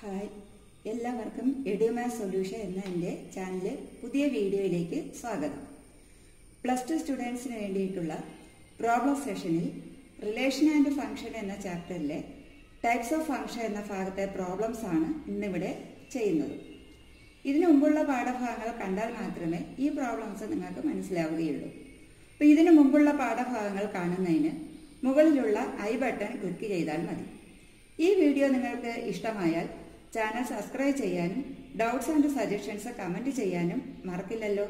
Hi. എല്ലാവർക്കും എഡ്യൂമാ solution എന്ന എന്റെ ചാനലിലെ പുതിയ വീഡിയോയിലേക്ക് സ്വാഗതം. പ്ലസ് ടു സ്റ്റുഡൻസിന് വേണ്ടിയിട്ടുള്ള പ്രോബ്ലം സെഷനിൽ റിലേഷൻ ആൻഡ് ഫംഗ്ഷൻ എന്ന ചാപ്റ്ററിലെ ടൈപ്സ് ഓഫ് ഫംഗ്ഷൻ എന്ന ഭാഗത്തെ പ്രോബ്ലംസ് ആണ് ഇന്നിവിടെ ചെയ്യുന്നത്. ഇതിനു മുമ്പുള്ള പാഠഭാഗങ്ങൾ കണ്ടാൽ മാത്രമേ ഈ പ്രോബ്ലംസ് നിങ്ങൾക്ക് മനസ്സിലാവുകയുള്ളൂ. അപ്പോൾ ഇതിനു മുമ്പുള്ള പാഠഭാഗങ്ങൾ കാണുന്നതിന് മുകളിലുള്ള ഐ ബട്ടൺ ക്ലിക്ക് ചെയ്താൽ മതി. ഈ വീഡിയോ നിങ്ങൾക്ക് ഇഷ്ടമായാൽ ചാനൽ സബ്സ്ക്രൈബ് ചെയ്യാനും ഡൗട്ട്സ് ആൻഡ് സജഷൻസ് കമന്റ് ചെയ്യാനും മറക്കില്ലല്ലോ.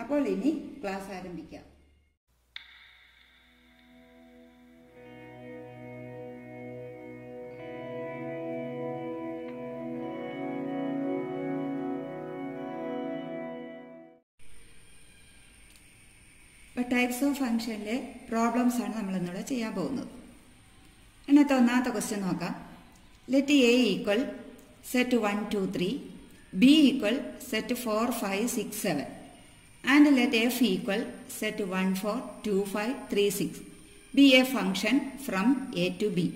അപ്പോൾ ഇനി ക്ലാസ് ആരംഭിക്കാം. ടൈപ്സ് ഓഫ് ഫംഗ്ഷനിലെ പ്രോബ്ലംസ് ആണ് നമ്മൾ ഇന്നിവിടെ ചെയ്യാൻ പോകുന്നത്. അതിനകത്ത് ഒന്നാമത്തെ ക്വസ്റ്റ്യൻ നോക്കാം. Let A equal set one two three B equal set four five six seven and let f equal set one four two five three six be a function from A to B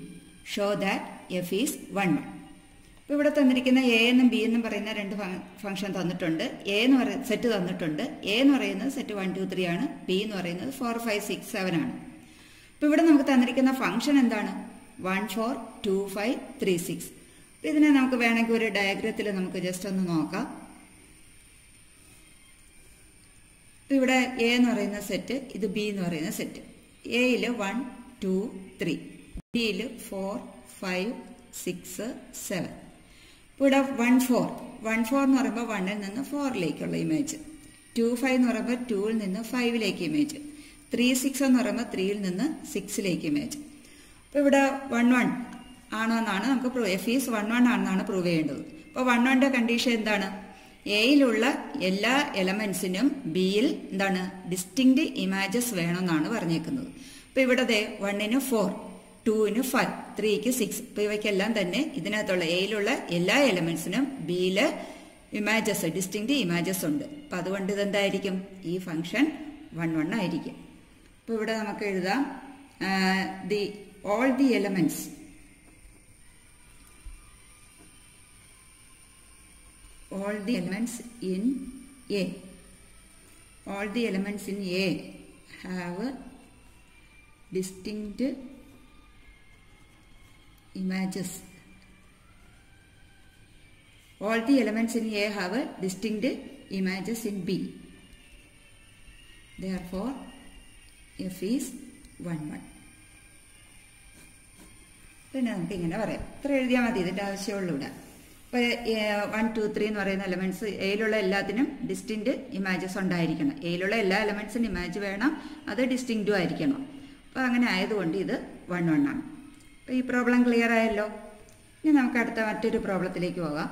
show that f is one one ഇപ്പോൾ ഇവിടെ തന്നിരിക്കുന്ന A എന്നും B എന്നും പറയുന്ന രണ്ട് function തന്നിട്ടുണ്ട്. A എന്ന് പറയുന്ന സെറ്റ് തന്നിട്ടുണ്ട്. എ എന്ന് പറയുന്നത് സെറ്റ് വൺ ടു ത്രീ ആണ്. ബി എന്ന് പറയുന്നത് ഫോർ ഫൈവ് സിക്സ് സെവൻ ആണ്. അപ്പോൾ ഇവിടെ നമുക്ക് തന്നിരിക്കുന്ന ഫംഗ്ഷൻ എന്താണ്? One four two five three six ഇതിനെ നമുക്ക് വേണമെങ്കിൽ ഒരു ഡയഗ്രത്തിൽ നമുക്ക് ജസ്റ്റ് ഒന്ന് നോക്കാം. ഇവിടെ എ എന്ന് പറയുന്ന സെറ്റ് ഇത് ബി എന്ന് പറയുന്ന സെറ്റ് എയിൽ വൺ ടു ത്രീ ബിയിൽ ഫോർ ഫൈവ് സിക്സ് സെവൻ ഇവിടെ വൺ ഫോർ വൺ ഫോർ എന്ന് പറയുമ്പോൾ വണ്ണിൽ നിന്ന് ഫോറിലേക്കുള്ള ഇമേജ് ടു ഫൈവ് എന്ന് പറയുമ്പോൾ ടൂവിൽ നിന്ന് ഫൈവിലേക്ക് ഇമേജ് ത്രീ സിക്സ് എന്ന് പറയുമ്പോൾ ത്രീയിൽ നിന്ന് സിക്സിലേക്ക് ഇമേജ് അപ്പോൾ ഇവിടെ വൺ വൺ ആണോ എന്നാണ് നമുക്ക് prove f is one one ആണെന്നാണ് പ്രൂവ് ചെയ്യേണ്ടത്. അപ്പോൾ വൺ വണ്ണിന്റെ കണ്ടീഷൻ എന്താണ്? എയിലുള്ള എല്ലാ എലമെന്റ്സിനും ബിയിൽ എന്താണ്? ഡിസ്റ്റിങ്ക്റ്റ് ഇമാജസ് വേണമെന്നാണ് പറഞ്ഞേക്കുന്നത്. അപ്പോൾ ഇവിടെ വണ്ണിന് ഫോർ ടൂവിന് ഫൈവ് ത്രീക്ക് സിക്സ് അപ്പോൾ ഇവയ്ക്കെല്ലാം തന്നെ ഇതിനകത്തുള്ള എയിലുള്ള എല്ലാ എലമെന്റ്സിനും ബിയിൽ ഇമാജസ് ഡിസ്റ്റിങ്ക്റ്റ് ഇമാജസ് ഉണ്ട്. അപ്പം അതുകൊണ്ട് ഇതെന്തായിരിക്കും? ഈ ഫംഗ്ഷൻ വൺ വൺ ആയിരിക്കും. അപ്പോൾ ഇവിടെ നമുക്ക് എഴുതാം. The all the elements all the elements in A all the elements in A have distinct images all the elements in A have distinct images in B therefore F is 1 1 പിന്നെ നമുക്ക് ഇങ്ങനെ പറയാം ഇത്ര എഴുതിയാൽ മതി ഇതിന്റെ ആവശ്യമുള്ളൂ ഇവിടെ വൺ ടു ത്രീ എന്ന് പറയുന്ന എലമെന്റ്സ് എയിലുള്ള എല്ലാത്തിനും ഡിസ്റ്റിന്റ് ഇമാജസ് ഉണ്ടായിരിക്കണം. എയിലുള്ള എല്ലാ എലമെന്റ്സിനും ഇമാജ് വേണം അത് ഡിസ്റ്റിങ്റ്റും ആയിരിക്കണം. അപ്പോൾ അങ്ങനെ ആയതുകൊണ്ട് ഇത് വൺ വൺ ആണ്. അപ്പോൾ ഈ പ്രോബ്ലം ക്ലിയർ ആയല്ലോ? ഇനി നമുക്ക് അടുത്ത മറ്റൊരു പ്രോബ്ലത്തിലേക്ക് പോകാം.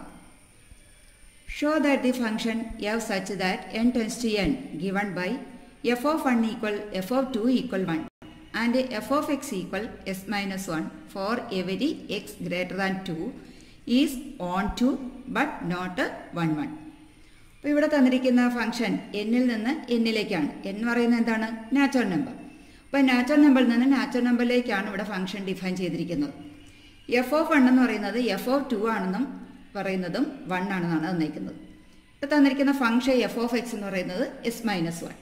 Show that the function f such that N tends to N given by f of one equal f of two equal one and f of x equal s minus 1 for every x greater than 2 is on to but not 1 1. അപ്പോൾ ഇവിടെ തന്നിരിക്കുന്ന function എന്നിൽ നിന്ന് എന്നിലേക്കാണ് എന്ന് പറയുന്നത് എന്താണ്? Natural number അപ്പോൾ natural നമ്പറിൽ നിന്ന് നാച്ചുറൽ നമ്പറിലേക്കാണ് ഇവിടെ ഫംഗ്ഷൻ ഡിഫൈൻ ചെയ്തിരിക്കുന്നത്. എഫ് ഓഫ് വൺ എന്ന് പറയുന്നത് എഫ് ഓഫ് ടു ആണെന്നും പറയുന്നതും വൺ ആണെന്നാണ് തന്നിരിക്കുന്നത്. ഇപ്പോൾ തന്നിരിക്കുന്ന ഫംഗ്ഷൻ എഫ് ഓഫ് എക്സ് എന്ന് പറയുന്നത് എസ് മൈനസ് വൺ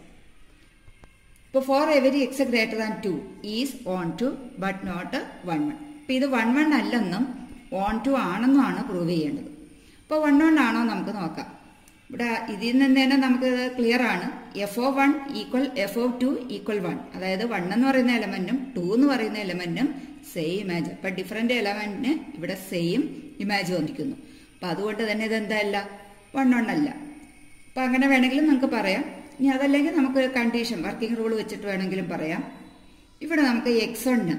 ഇപ്പോൾ for every x greater than two is onto but not one one അപ്പോൾ ഇത് വൺ വൺ അല്ലെന്നും ഓൺ ടു ആണെന്നുമാണ് പ്രൂവ് ചെയ്യേണ്ടത്. അപ്പോൾ വൺ വൺ ആണോ നമുക്ക് നോക്കാം. ഇവിടെ ഇതിൽ നിന്ന് തന്നെ നമുക്ക് ക്ലിയർ ആണ്. F of one equal F of two equal one അതായത് വൺ എന്ന് പറയുന്ന എലമെന്റും ടു എന്ന് പറയുന്ന എലമെന്റും സെയിം ഇമാജ് അപ്പം ഡിഫറെന്റ് എലമെന്റിന് ഇവിടെ സെയിം ഇമാജ് വന്നിരിക്കുന്നു. അപ്പം അതുകൊണ്ട് തന്നെ ഇത് ഇതെന്തല്ല? വൺ വൺ അല്ല. അപ്പം അങ്ങനെ വേണമെങ്കിലും നമുക്ക് പറയാം. ഇനി അതല്ലെങ്കിൽ നമുക്ക് കണ്ടീഷൻ വർക്കിംഗ് റൂൾ വെച്ചിട്ട് വേണമെങ്കിലും പറയാം. ഇവിടെ നമുക്ക് x one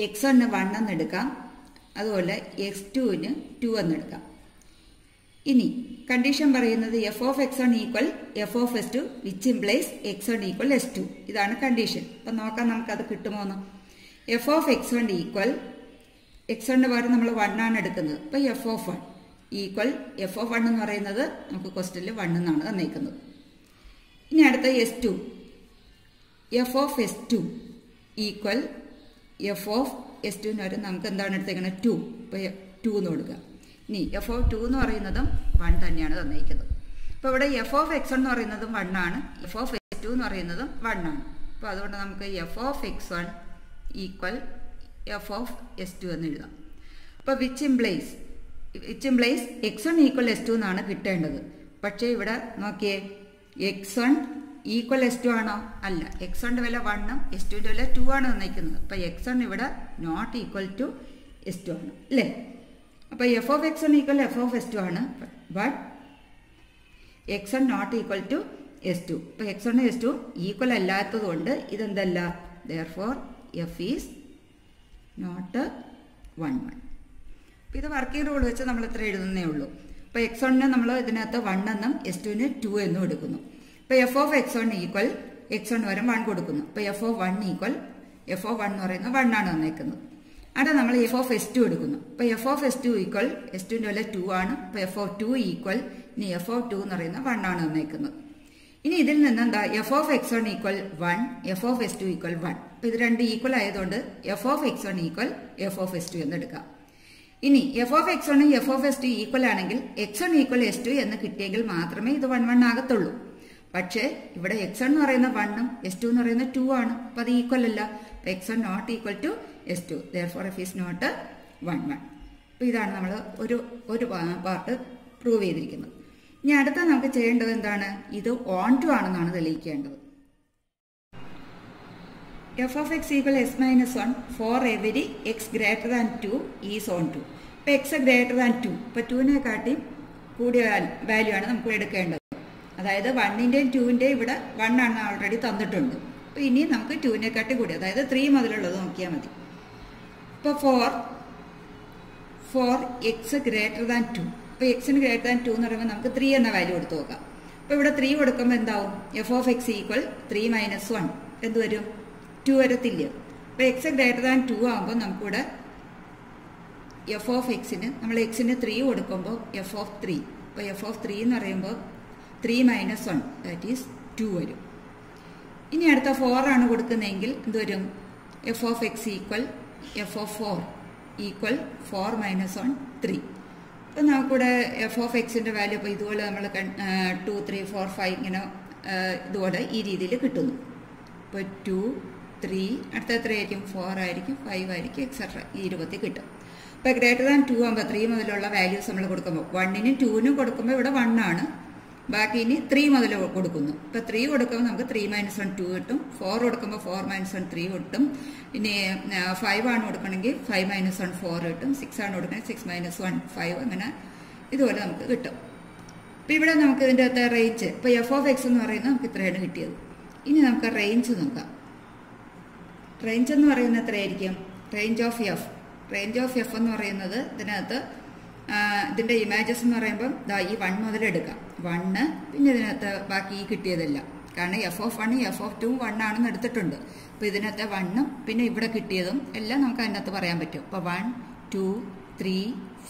x one one എന്ന് എടുക്കാം. അതുപോലെ എക്സ് ടുവിന് ടു എന്ന് എടുക്കാം ഇനി കണ്ടീഷൻ പറയുന്നത് f of x one equal f of x two which implies x one equal x two ഇതാണ് കണ്ടീഷൻ അപ്പം നോക്കാം നമുക്കത് കിട്ടുമോ എന്ന്. F of x one equal x ഓണിന്റെ പകരം നമ്മൾ വൺ ആണ് എടുക്കുന്നത്. അപ്പം f of one equal f of one എന്ന് പറയുന്നത് നമുക്ക് ക്വസ്റ്റനിൽ വൺ എന്നാണ് തന്നേക്കുന്നത്. ഇനി അടുത്ത x two f of x two equal f of x ടുവിന് വരും നമുക്ക് എന്താണ് എടുത്തേക്കുന്നത് ടു ഇപ്പോൾ ടു എന്ന് കൊടുക്കുക. ഇനി എഫ് ഓഫ് ടു എന്ന് പറയുന്നതും വൺ തന്നെയാണ് തന്നിരിക്കുന്നത്. അപ്പോൾ ഇവിടെ എഫ് ഓഫ് എക്സ് എന്ന് പറയുന്നതും വൺ ആണ്. എഫ് ഓഫ് എക്സ് ടു എന്ന് പറയുന്നതും വൺ ആണ്. അപ്പോൾ അതുകൊണ്ട് നമുക്ക് f of x one equal f of x two എന്ന് എഴുതാം. അപ്പോൾ which implies which implies x one equal x two എന്നാണ് കിട്ടേണ്ടത്. പക്ഷേ ഇവിടെ നോക്കിയേ. X one equal x two ആണോ? അല്ല. എക്സ് വണ്ണിന്റെ വില വണ്ണും എസ് ടുവിന്റെ വില ടു ആണ് തന്നിരിക്കുന്നത് അപ്പോൾ എക്സ് വൺ ഇവിടെ not equal to x two ആണ് അല്ലേ? അപ്പോൾ f of x one equal f of x two ആണ്. But x one not equal to x two. ഇപ്പോൾ x one x two equal അല്ലാത്തത് കൊണ്ട് ഇതെന്തല്ല? Therefore f is not one one അപ്പോൾ ഇത് working rule വെച്ച് നമ്മൾ ഇത്ര എഴുതുന്നേ ഉള്ളൂ. അപ്പോൾ എക്സ് വണ്ണിന് നമ്മൾ ഇതിനകത്ത് വൺ എന്നും എസ് ടുവിന് ടു എന്നും എടുക്കുന്നു. ഇപ്പോൾ f of x one equal x one വരെ വൺ കൊടുക്കുന്നു ഇപ്പൊ f of one equal f of one എന്ന് പറയുന്നത് വൺ ആണ് വന്നേക്കുന്നത് അവിടെ നമ്മൾ എഫ് ഓഫ് എസ് ടു എടുക്കുന്നു ഇപ്പൊ f of x two equal x ടുവിന്റെ വില ടു ആണ് ഇപ്പൊ എഫ് ഓഫ് ടു ഈക്വൽ ഇനി എഫ് ഓഫ് ടു എന്ന് പറയുന്നത് വൺ ആണ് വന്നേക്കുന്നത് ഇനി ഇതിൽ നിന്ന് എന്താ f of x one equal one f of x two equal one ഇപ്പൊ ഇത് രണ്ട് ഈക്വൽ ആയതുകൊണ്ട് f of x one equal f of x two എന്ന് എടുക്കാം ഇനി എഫ് ഓഫ് എക്സ് വണ്ണും f of x two equal ആണെങ്കിൽ x one equal x two എന്ന് കിട്ടിയെങ്കിൽ മാത്രമേ ഇത് വൺ വൺ ആകത്തുള്ളൂ പക്ഷേ ഇവിടെ എക്സ് എന്ന് പറയുന്ന വണ്ണും എസ് ടു എന്ന് പറയുന്ന ടു ആണ്. അപ്പൊ അത് ഈക്വൽ അല്ല. X one not equal to x two therefore f is not one one അപ്പൊ ഇതാണ് നമ്മൾ ഒരു ഒരു പാർട്ട് പ്രൂവ് ചെയ്തിരിക്കുന്നത്. ഇനി അടുത്ത നമുക്ക് ചെയ്യേണ്ടത് എന്താണ്? ഇത് ഓൺ ടു ആണെന്നാണ് തെളിയിക്കേണ്ടത്. F of x equal x minus one for every x greater than two is onto ഇപ്പം എക്സ് ഗ്രേറ്റർ ദാൻ ടു ഇപ്പം ടുവിനെ കാട്ടി കൂടിയ വാല്യൂ ആണ് നമുക്ക് എടുക്കേണ്ടത്. അതായത് വണ്ണിന്റെയും ടൂവിന്റെയും ഇവിടെ വൺ ആണ് ഓൾറെഡി തന്നിട്ടുണ്ട്. അപ്പോൾ ഇനി നമുക്ക് ടൂവിനെക്കാട്ടി കാട്ടി കൂടി അതായത് ത്രീ മുതലുള്ളത് നോക്കിയാൽ മതി. ഇപ്പോൾ for for x greater than two ഇപ്പോൾ എക്സിന് ഗ്രേറ്റർ ദാൻ ടു എന്ന് പറയുമ്പോൾ നമുക്ക് ത്രീ എന്ന വാല്യൂ കൊടുത്ത് നോക്കാം. അപ്പോൾ ഇവിടെ ത്രീ കൊടുക്കുമ്പോൾ എന്താവും? F of x equal three minus one എന്ത് വരും? ടു വരത്തില്ല. അപ്പോൾ എക്സ് ഗ്രേറ്റർ ദാൻ ടു ആകുമ്പോൾ നമുക്കിവിടെ എഫ് ഓഫ് എക്സിന് നമ്മൾ എക്സിന് ത്രീ കൊടുക്കുമ്പോൾ എഫ് ഓഫ് ത്രീ അപ്പോൾ എഫ് ഓഫ് ത്രീ എന്ന് പറയുമ്പോൾ three minus one that is two വരും. ഇനി അടുത്ത ഫോർ ആണ് കൊടുക്കുന്നതെങ്കിൽ എന്ത് വരും? F of x equal f of four equal four minus one three അപ്പോൾ നമുക്കിവിടെ എഫ് ഓഫ് എക്സിന്റെ വാല്യൂ ഇപ്പോൾ ഇതുപോലെ നമ്മൾ ടു ത്രീ ഫോർ ഫൈവ് ഇങ്ങനെ ഇതുപോലെ ഈ രീതിയിൽ കിട്ടുന്നു. ഇപ്പോൾ ടു ത്രീ അടുത്ത എത്രയായിരിക്കും ഫോർ ആയിരിക്കും ഫൈവ് ആയിരിക്കും എക്സെട്ര ഈ ഇരുപത്തി കിട്ടും. അപ്പോൾ ഗ്രേറ്റർ ദാൻ ടു ആകുമ്പോൾ ത്രീ മുതലുള്ള വാല്യൂസ് നമ്മൾ കൊടുക്കുമ്പോൾ വണ്ണിനും ടൂവിനും കൊടുക്കുമ്പോൾ ഇവിടെ വൺ ആണ്. ബാക്കി ഇനി ത്രീ മുതൽ കൊടുക്കുന്നു. ഇപ്പം ത്രീ കൊടുക്കുമ്പോൾ നമുക്ക് ത്രീ മൈനസ് വൺ ടു കിട്ടും. ഫോർ കൊടുക്കുമ്പോൾ ഫോർ മൈനസ് വൺ ത്രീ കിട്ടും. ഇനി ഫൈവ് ആണ് കൊടുക്കണമെങ്കിൽ ഫൈവ് മൈനസ് വൺ ഫോർ കിട്ടും. സിക്സ് ആണ് കൊടുക്കണമെങ്കിൽ സിക്സ് മൈനസ് വൺ ഫൈവ് അങ്ങനെ ഇതുപോലെ നമുക്ക് കിട്ടും. ഇപ്പം ഇവിടെ നമുക്ക് ഇതിന്റെ അകത്ത് റേഞ്ച് ഇപ്പോൾ എഫ് ഓഫ് എക്സ് എന്ന് പറയുന്നത് നമുക്ക് ഇത്രയാണ് കിട്ടിയത്. ഇനി നമുക്ക് റേഞ്ച് നോക്കാം. റേഞ്ച് എന്ന് പറയുന്നത് എത്രയായിരിക്കും? Range of f range of f എന്ന് പറയുന്നത് ഇതിനകത്ത് ഇതിന്റെ ഇമേജസ് എന്ന് പറയുമ്പം ദാ ഈ വൺ മുതൽ എടുക്കാം. വണ്ണ് പിന്നെ ഇതിനകത്ത് ബാക്കി ഈ കിട്ടിയതല്ല. കാരണം f of one f of two one ആണെന്ന് എടുത്തിട്ടുണ്ട്. അപ്പോൾ ഇതിനകത്തെ വണ്ണും പിന്നെ ഇവിടെ കിട്ടിയതും എല്ലാം നമുക്ക് അതിനകത്ത് പറയാൻ പറ്റും. അപ്പോൾ one two three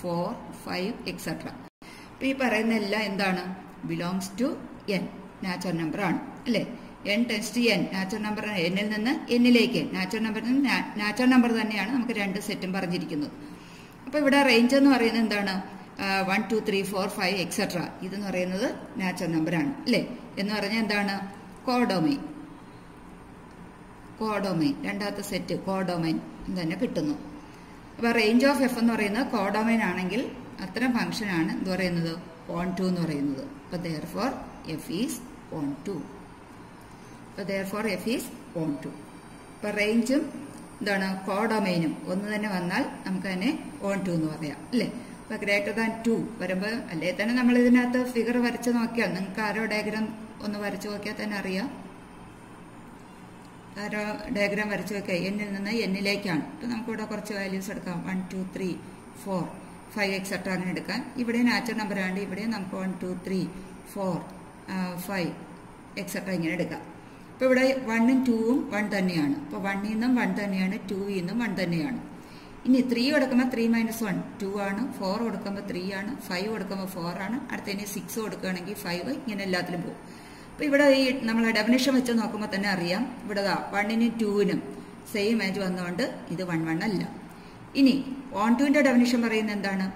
four five etcetera അപ്പോൾ ഈ പറയുന്ന എല്ലാം എന്താണ്? Belongs to N natural number ആണ്. അല്ലേ? N tends to N natural number എന്നിൽ നിന്ന് എന്നിലേക്ക് നാച്ചുറൽ നമ്പറിൽ നിന്ന് നാച്ചുറൽ നമ്പർ തന്നെയാണ് നമുക്ക് രണ്ട് സെറ്റും പറഞ്ഞിരിക്കുന്നത്. അപ്പോൾ ഇവിടെ റേഞ്ച് എന്ന് പറയുന്നത് എന്താണ്? One two three four five etcetera ഇതെന്ന് പറയുന്നത് നാച്ചുറൽ നമ്പറാണ് അല്ലേ? എന്ന് പറഞ്ഞാൽ എന്താണ്? കോഡോമൈൻ കോഡോമൈൻ രണ്ടാമത്തെ സെറ്റ് കോഡോമൈൻ തന്നെ കിട്ടുന്നു. അപ്പോൾ റേഞ്ച് ഓഫ് എഫ് എന്ന് പറയുന്നത് കോഡോമൈൻ ആണെങ്കിൽ അത്തരം ഫംഗ്ഷനാണ് എന്ത് പറയുന്നത്? ഓൺ ടു എന്ന് പറയുന്നത്. അപ്പോൾ therefore F is onto അപ്പോൾ therefore F is onto അപ്പോൾ റേഞ്ചും എന്താണ് കോഡൊമൈനും. ഒന്ന് തന്നെ വന്നാൽ നമുക്ക് തന്നെ ഓൺ ടു എന്ന് പറയാം അല്ലേ? അപ്പൊ ഗ്രേറ്റർ ദാൻ ടു വരുമ്പോൾ അല്ലേ തന്നെ നമ്മൾ ഇതിനകത്ത് ഫിഗർ വരച്ച് നോക്കിയാൽ നിങ്ങൾക്ക് ആരോ ഡയഗ്രാം ഒന്ന് വരച്ചു നോക്കിയാൽ തന്നെ അറിയാം. ആരോ ഡയഗ്രാം വരച്ചു നോക്കിയാൽ എന്നിൽ നിന്ന് എന്നിലേക്കാണ് അപ്പോൾ നമുക്കിവിടെ കുറച്ച് വാല്യൂസ് എടുക്കാം. One two three four five etcetera അങ്ങനെ എടുക്കാൻ ഇവിടെ നാച്ചുറൽ നമ്പർ ആണ് ഇവിടെ നമുക്ക് one two three four five etcetera ഇങ്ങനെ എടുക്കാം. അപ്പോൾ ഇവിടെ വണ്ണും ടൂവും വൺ തന്നെയാണ്. അപ്പോൾ വണ്ണിൽ നിന്നും വൺ തന്നെയാണ് ടൂവിൽ നിന്നും വൺ തന്നെയാണ്. ഇനി ത്രീ കൊടുക്കുമ്പോൾ ത്രീ മൈനസ് വൺ ടു ആണ് ഫോർ കൊടുക്കുമ്പോൾ ത്രീ ആണ് ഫൈവ് കൊടുക്കുമ്പോൾ ഫോർ ആണ്. അടുത്ത ഇനി സിക്സ് കൊടുക്കുകയാണെങ്കിൽ ഫൈവ് ഇങ്ങനെ എല്ലാത്തിലും പോകും. അപ്പോൾ ഇവിടെ ഈ നമ്മൾ ഡെഫിനേഷൻ വെച്ച് നോക്കുമ്പോൾ തന്നെ അറിയാം. ഇവിടെ വണ്ണിനും ടൂവിനും സെയിം ആയിട്ട് വന്നുകൊണ്ട് ഇത് വൺ വൺ അല്ല. ഇനി ഓൺ ടുവിന്റെ ഡെഫിനേഷൻ പറയുന്നത് എന്താണ്?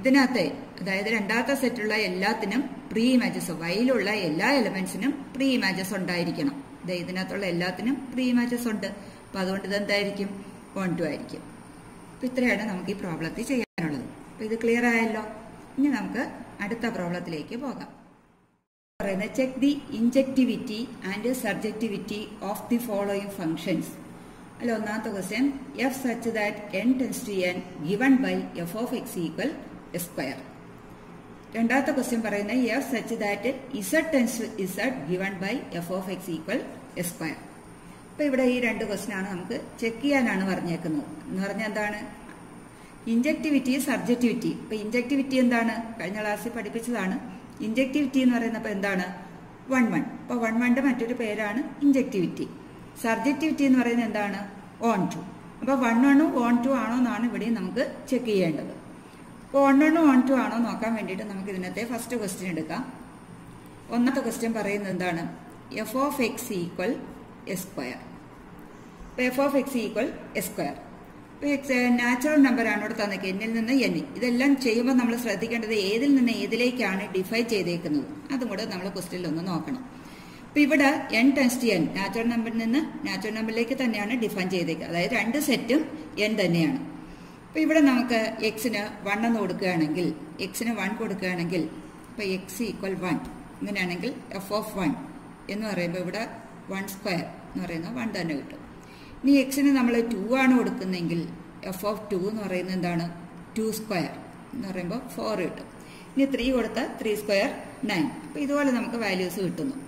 ഇതിനകത്തെ അതായത് രണ്ടാമത്തെ സെറ്റുള്ള എല്ലാത്തിനും പ്രീ ഇമാജസ് വൈയിലുള്ള എല്ലാ എലമെന്റ്സിനും പ്രീ ഇമാജസ് ഉണ്ടായിരിക്കണം. ഇതിനകത്തുള്ള എല്ലാത്തിനും പ്രീ മാച്ചസ് ഉണ്ട്. അപ്പൊ അതുകൊണ്ട് ഇതെന്തായിരിക്കും? വൺ ടു ആയിരിക്കും. അപ്പൊ ഇത്രയാണ് നമുക്ക് ഈ പ്രോബ്ലത്തിൽ ചെയ്യാനുള്ളത്. അപ്പൊ ഇത് ക്ലിയർ ആയല്ലോ? ഇനി നമുക്ക് അടുത്ത പ്രോബ്ലത്തിലേക്ക് പോകാം. പറയുന്നത് check the injectivity and surjectivity of the following functions അല്ല ഒന്നാമത്തെ question f such that N tends to N given by f of x equal square രണ്ടാമത്തെ ക്വസ്റ്റ്യൻ പറയുന്നത് f such that Z tends Z given by f of x equal square അപ്പൊ ഇവിടെ ഈ രണ്ട് question ആണ് നമുക്ക് ചെക്ക് ചെയ്യാനാണ് പറഞ്ഞേക്കുന്നത്. എന്ന് പറഞ്ഞാൽ എന്താണ്? ഇൻജക്ടിവിറ്റി സബ്ജക്ടിവിറ്റി ഇപ്പൊ ഇൻജക്ടിവിറ്റി എന്താണ്? കഴിഞ്ഞ ക്ലാസ്സിൽ പഠിപ്പിച്ചതാണ്. ഇൻജക്ടിവിറ്റി എന്ന് പറയുന്നപ്പോൾ എന്താണ്? വൺ വൺ അപ്പൊ വൺ വണ്ണിന്റെ മറ്റൊരു പേരാണ് ഇൻജക്ടിവിറ്റി സബ്ജക്ടിവിറ്റി എന്ന് പറയുന്നത് എന്താണ്? ഓൺ ടു അപ്പൊ വൺ വണ്ണും ഓൺ ടു ആണോ എന്നാണ് ഇവിടെയും നമുക്ക് ചെക്ക് ചെയ്യേണ്ടത്. വൺ വണ്ണും വൺ ടു ആണോ നോക്കാൻ വേണ്ടിയിട്ട് നമുക്ക് ഇതിനകത്തെ ഫസ്റ്റ് ക്വസ്റ്റ്യൻ എടുക്കാം. ഒന്നാമത്തെ ക്വസ്റ്റ്യൻ പറയുന്നത് എന്താണ്? F of x equal x square ഇപ്പൊ f of x equal x square ഇപ്പൊ എക്സ് നാച്ചുറൽ ഇവിടെ തന്നേക്ക് എന്നിൽ നിന്ന് എൻ ഇതെല്ലാം ചെയ്യുമ്പോൾ നമ്മൾ ശ്രദ്ധിക്കേണ്ടത് ഏതിൽ നിന്ന് ഏതിലേക്കാണ് ഡിഫൈൻ ചെയ്തേക്കുന്നത്. അതും കൂടെ നമ്മൾ ക്വസ്റ്റ്യനിൽ ഒന്ന് നോക്കണം. ഇപ്പൊ ഇവിടെ N tends to N natural നമ്പറിൽ നിന്ന് നാച്ചുറൽ നമ്പറിലേക്ക് തന്നെയാണ് ഡിഫൈൻ ചെയ്തേക്കുക. അതായത് രണ്ട് സെറ്റും എൻ തന്നെയാണ്. അപ്പൊ ഇവിടെ നമുക്ക് എക്സിന് വൺ എന്ന് കൊടുക്കുകയാണെങ്കിൽ എക്സിന് വൺ കൊടുക്കുകയാണെങ്കിൽ ഇപ്പൊ എക്സ് ഈക്വൽ വൺ ഇങ്ങനെയാണെങ്കിൽ എഫ് ഓഫ് വൺ എന്ന് പറയുമ്പോൾ ഇവിടെ വൺ സ്ക്വയർ എന്ന് പറയുന്നത് വൺ തന്നെ കിട്ടും. ഇനി എക്സിന് നമ്മൾ ടു ആണ് കൊടുക്കുന്നതെങ്കിൽ എഫ് ഓഫ് ടു എന്ന് പറയുന്നത് എന്താണ്? ടു സ്ക്വയർ എന്ന് പറയുമ്പോൾ ഫോർ കിട്ടും. ഇനി ത്രീ കൊടുത്താൽ ത്രീ സ്ക്വയർ നയൻ അപ്പോൾ ഇതുപോലെ നമുക്ക് വാല്യൂസ് കിട്ടുന്നു.